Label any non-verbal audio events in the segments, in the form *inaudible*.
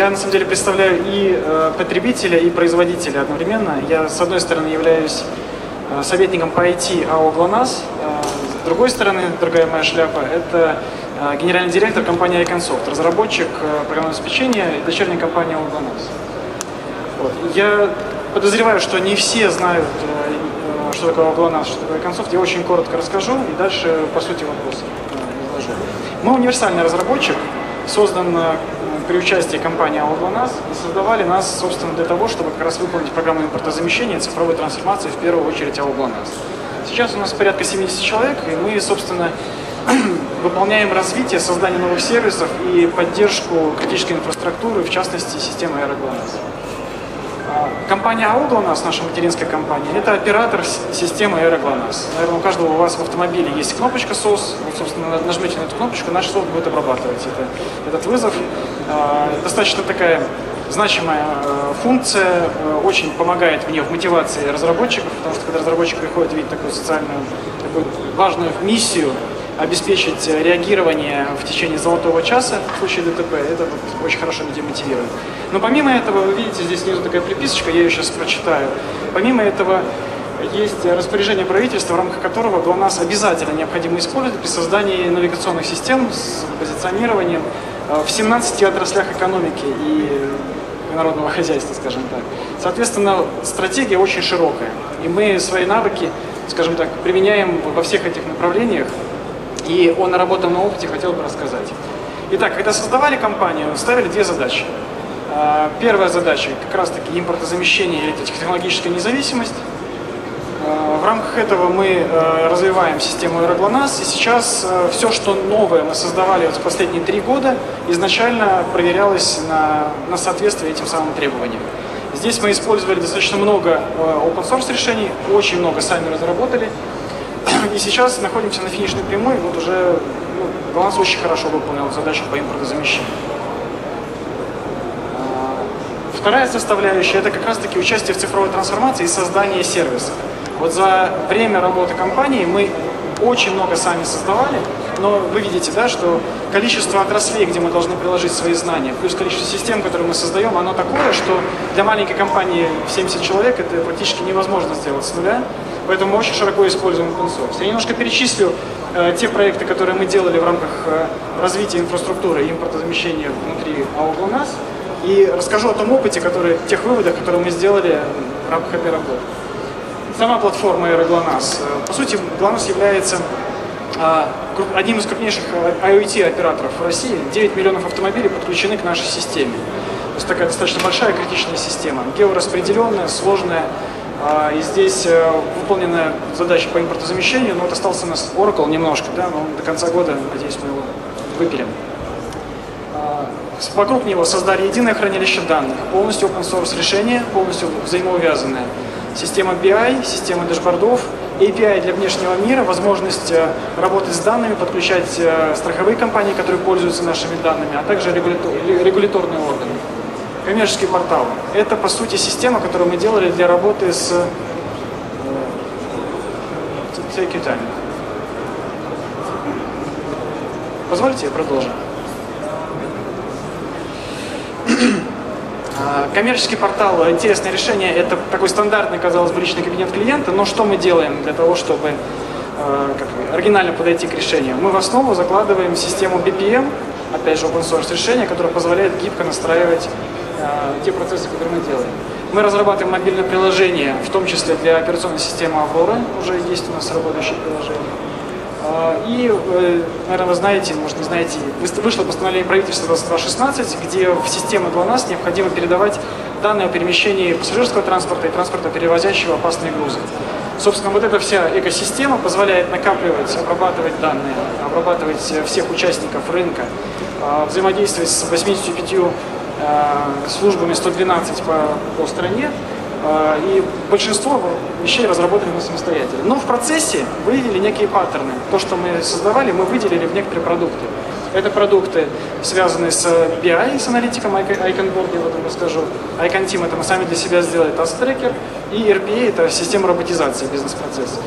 Я на самом деле представляю и э, потребителя, и производителя одновременно. Я, с одной стороны, являюсь э, советником по IT АО «ГЛОНАСС», э, с другой стороны, другая моя шляпа, это генеральный директор компании Iconsoft, разработчик программного обеспечения и дочерняя компания АО «ГЛОНАСС». Вот. Я подозреваю, что не все знают, что такое ГЛОНАСС, что такое Iconsoft. Я очень коротко расскажу и дальше, по сути, вопросы изложу. Мы универсальный разработчик, создан при участии компании АО и создавали нас, собственно, для того, чтобы как раз выполнить программу импортозамещения и цифровой трансформации, в первую очередь АО Сейчас у нас порядка 70 человек, и мы, собственно, *clears throat* выполняем развитие, создание новых сервисов и поддержку критической инфраструктуры, в частности, системы аэроглонас. Компания АО ГЛОНАСС, наша материнская компания, это оператор системы аэроглонас. Наверное, у каждого у вас в автомобиле есть кнопочка SOS. Вот, собственно, нажмете на эту кнопочку, наш софт будет обрабатывать это, этот вызов. А, достаточно такая значимая э, функция, э, очень помогает мне в мотивации разработчиков, потому что когда разработчик приходит видеть такую социальную, такую важную миссию, обеспечить реагирование в течение золотого часа в случае ДТП, это очень хорошо людей мотивирует. Но помимо этого, вы видите, здесь внизу такая приписочка, я ее сейчас прочитаю. Помимо этого, есть распоряжение правительства, в рамках которого ГЛОНАСС обязательно необходимо использовать при создании навигационных систем с позиционированием э, в 17 отраслях экономики и народного хозяйства, скажем так. Соответственно, стратегия очень широкая, и мы свои навыки, скажем так, применяем во всех этих направлениях, и о наработанном опыте хотел бы рассказать. Итак, когда создавали компанию, ставили две задачи. А, первая задача как раз-таки импортозамещение или технологическая независимость. А, в рамках этого мы э, развиваем систему Aeroglonас, и сейчас все, что новое мы создавали вот последние три года, изначально проверялось на, на соответствие этим самым требованиям. Здесь мы использовали достаточно много open source решений, очень много сами разработали, и сейчас находимся на финишной прямой, вот уже ну, баланс очень хорошо выполнил задачу по импортозамещению. А, вторая составляющая – это как раз-таки участие в цифровой трансформации и создание сервисов. Вот за время работы компании мы очень много сами создавали, но вы видите, да, что количество отраслей, где мы должны приложить свои знания, плюс количество систем, которые мы создаем, оно такое, что для маленькой компании в 70 человек это практически невозможно сделать с нуля. Поэтому мы очень широко используем open source. Я немножко перечислю э, те проекты, которые мы делали в рамках э, развития инфраструктуры и импортозамещения внутри АО «ГЛОНАСС» и расскажу о том опыте, который, тех выводах, которые мы сделали в рамках этой работы. Сама платформа AeroGLONASS. Э, по сути, GLONASS является одним из крупнейших IoT-операторов в России. 9 миллионов автомобилей подключены к нашей системе. То есть такая достаточно большая критичная система. Геораспределенная, сложная, а, и здесь э, выполнена задача по импортозамещению, но вот остался у нас Oracle немножко, да, но до конца года, надеюсь, мы его выпилим. А, вокруг него создали единое хранилище данных, полностью open source решение, полностью взаимоувязанное. Система BI, система дэшбордов, API для внешнего мира, возможность э, работать с данными, подключать э, страховые компании, которые пользуются нашими данными, а также регуляторные органы коммерческий портал. Это, по сути, система, которую мы делали для работы с... Э, take your time. Позвольте, я продолжу. А, коммерческий портал, интересное решение, это такой стандартный, казалось бы, личный кабинет клиента, но что мы делаем для того, чтобы э, как, оригинально подойти к решению? Мы в основу закладываем систему BPM, опять же open source решение, которое позволяет гибко настраивать Э, те процессы, которые мы делаем. Мы разрабатываем мобильное приложение, в том числе для операционной системы Аврора, уже есть у нас работающее приложение. Э, и, э, наверное, вы знаете, может не знаете, вышло постановление правительства 2216, где в систему ГЛОНАСС необходимо передавать данные о перемещении пассажирского транспорта и транспорта, перевозящего опасные грузы. Собственно, вот эта вся экосистема позволяет накапливать, обрабатывать данные, обрабатывать всех участников рынка, взаимодействовать с 85 Э, службами 112 по, по стране, э, и большинство вещей разработали мы самостоятельно. Но в процессе выявили некие паттерны. То, что мы создавали, мы выделили в некоторые продукты. Это продукты, связанные с BI, с аналитиком Iconboard, я об этом расскажу. Icon Team это мы сами для себя сделали Task Tracker. И RPA это система роботизации бизнес-процессов.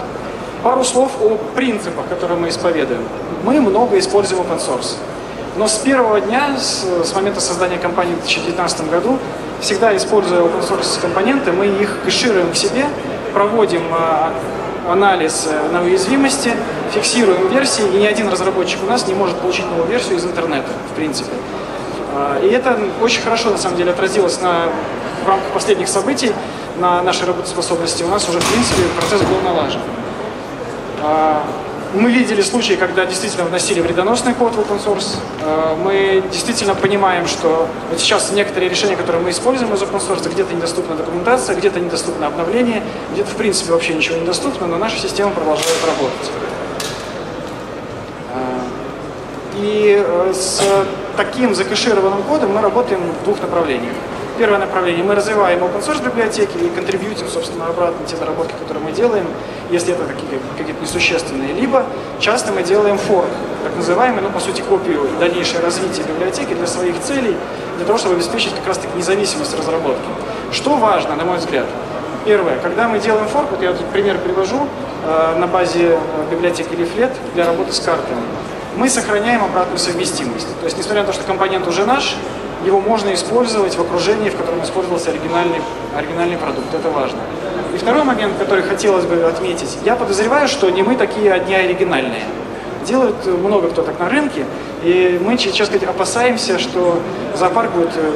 Пару слов о принципах, которые мы исповедуем. Мы много используем open source. Но с первого дня, с, с момента создания компании в 2019 году, всегда используя open source компоненты, мы их кэшируем в себе, проводим э, анализ э, на уязвимости, фиксируем версии, и ни один разработчик у нас не может получить новую версию из интернета, в принципе. Э, и это очень хорошо, на самом деле, отразилось на, в рамках последних событий на нашей работоспособности. У нас уже, в принципе, процесс был налажен. Мы видели случаи, когда действительно вносили вредоносный код в open source. Э, мы действительно понимаем, что вот сейчас некоторые решения, которые мы используем из open source, где-то недоступна документация, где-то недоступно обновление, где-то в принципе вообще ничего недоступно, но наша система продолжает работать. Э, и э, с таким закэшированным кодом мы работаем в двух направлениях. Первое направление. Мы развиваем open source библиотеки и контрибьютим, собственно, обратно те наработки, которые мы делаем, если это какие-то какие несущественные. Либо часто мы делаем форк, так называемый, ну, по сути, копию дальнейшее развитие библиотеки для своих целей, для того, чтобы обеспечить как раз-таки независимость разработки. Что важно, на мой взгляд? Первое, когда мы делаем форк, вот я тут пример привожу э, на базе э, библиотеки Leaflet для работы с картами, мы сохраняем обратную совместимость. То есть, несмотря на то, что компонент уже наш, его можно использовать в окружении, в котором использовался оригинальный, оригинальный продукт. Это важно. И второй момент, который хотелось бы отметить. Я подозреваю, что не мы такие одни оригинальные. Делают много кто так на рынке, и мы, честно сказать, опасаемся, что зоопарк будет э,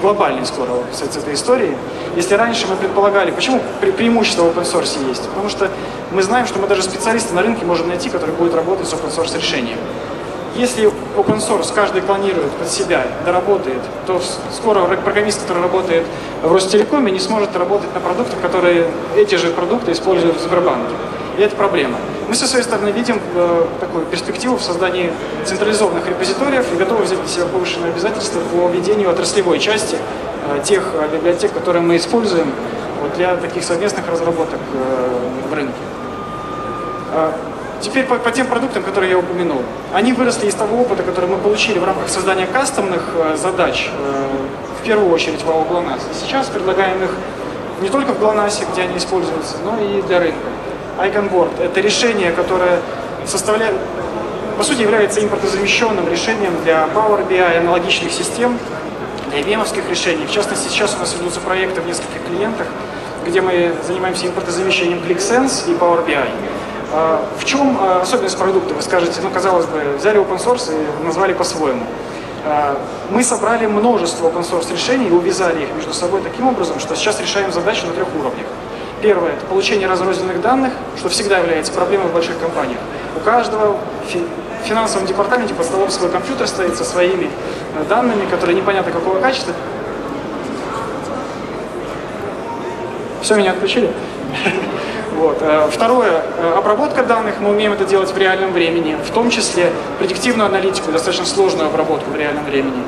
глобальный скоро с этой историей. Если раньше мы предполагали, почему пре преимущество в open source есть? Потому что мы знаем, что мы даже специалисты на рынке можем найти, которые будут работать с open source решением. Если open source каждый клонирует под себя, доработает, то скоро программист, который работает в Ростелекоме, не сможет работать на продуктах, которые эти же продукты используют в Сбербанке. И это проблема. Мы со своей стороны видим э, такую перспективу в создании централизованных репозиториев и готовы взять на себя повышенные обязательства по ведению отраслевой части э, тех э, библиотек, которые мы используем вот, для таких совместных разработок э, в рынке. Теперь по, по тем продуктам, которые я упомянул. Они выросли из того опыта, который мы получили в рамках создания кастомных э, задач, э, в первую очередь в АО GLONASS. И сейчас предлагаем их не только в GLONASS, где они используются, но и для рынка. IconBoard – это решение, которое составляет, по сути, является импортозамещенным решением для Power BI аналогичных систем, для IBM решений. В частности, сейчас у нас ведутся проекты в нескольких клиентах, где мы занимаемся импортозамещением ClickSense и Power BI. А, в чем а, особенность продукта? Вы скажете, ну, казалось бы, взяли open source и назвали по-своему. А, мы собрали множество open source решений и увязали их между собой таким образом, что сейчас решаем задачи на трех уровнях. Первое – это получение разрозненных данных, что всегда является проблемой в больших компаниях. У каждого в финансовом департаменте под столом свой компьютер стоит со своими э, данными, которые непонятно какого качества. Все, меня отключили? Вот. Э, второе, э, обработка данных, мы умеем это делать в реальном времени, в том числе предиктивную аналитику, достаточно сложную обработку в реальном времени.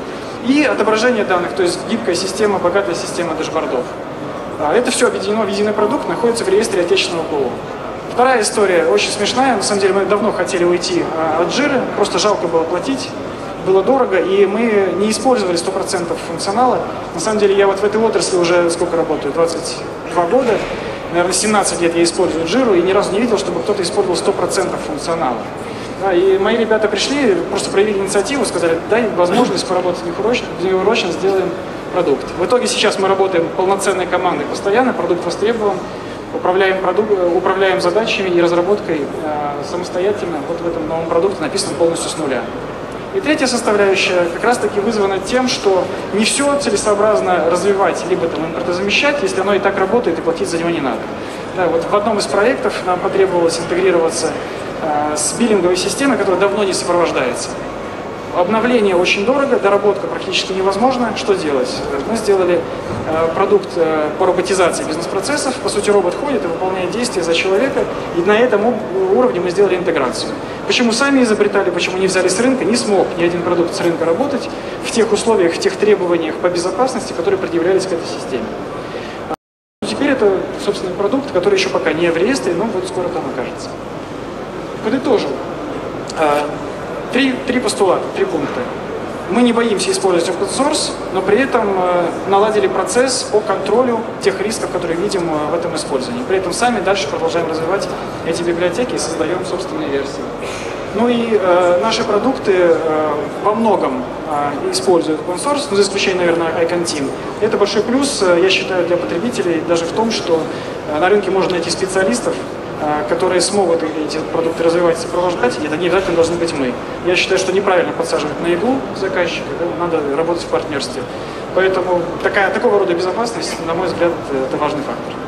И отображение данных, то есть гибкая система, богатая система дашбордов. А, это все объединено в единый продукт, находится в реестре отечественного ПО. Вторая история очень смешная, на самом деле мы давно хотели уйти а, от жиры, просто жалко было платить, было дорого, и мы не использовали 100% функционала. На самом деле я вот в этой отрасли уже сколько работаю, 22 года, наверное, 17 лет я использую Jira и ни разу не видел, чтобы кто-то использовал 100% функционала. Да, и мои ребята пришли, просто проявили инициативу, сказали, дай возможность поработать неурочно, неурочно сделаем продукт. В итоге сейчас мы работаем полноценной командой постоянно, продукт востребован, управляем, продукт, управляем задачами и разработкой э, самостоятельно. Вот в этом новом продукте написано полностью с нуля. И третья составляющая как раз-таки вызвана тем, что не все целесообразно развивать, либо там импортозамещать, если оно и так работает, и платить за него не надо. Да, вот в одном из проектов нам потребовалось интегрироваться э, с биллинговой системой, которая давно не сопровождается. Обновление очень дорого, доработка практически невозможна. Что делать? Мы сделали э, продукт э, по роботизации бизнес-процессов. По сути, робот ходит и выполняет действия за человека. И на этом уровне мы сделали интеграцию. Почему сами изобретали, почему не взяли с рынка, не смог ни один продукт с рынка работать в тех условиях, в тех требованиях по безопасности, которые предъявлялись к этой системе. А теперь это, собственно, продукт, который еще пока не в реестре, но вот скоро там окажется. Подытожим. Три, три постулата, три пункта. Мы не боимся использовать open source, но при этом э, наладили процесс по контролю тех рисков, которые видим э, в этом использовании. При этом сами дальше продолжаем развивать эти библиотеки и создаем собственные версии. Ну и э, наши продукты э, во многом э, используют open source, ну, за исключением, наверное, Icon Team. Это большой плюс, э, я считаю, для потребителей даже в том, что э, на рынке можно найти специалистов, которые смогут эти продукты развивать сопровождать, это не обязательно должны быть мы. Я считаю, что неправильно подсаживать на иглу заказчика, да, надо работать в партнерстве. Поэтому такая, такого рода безопасность, на мой взгляд, это важный фактор.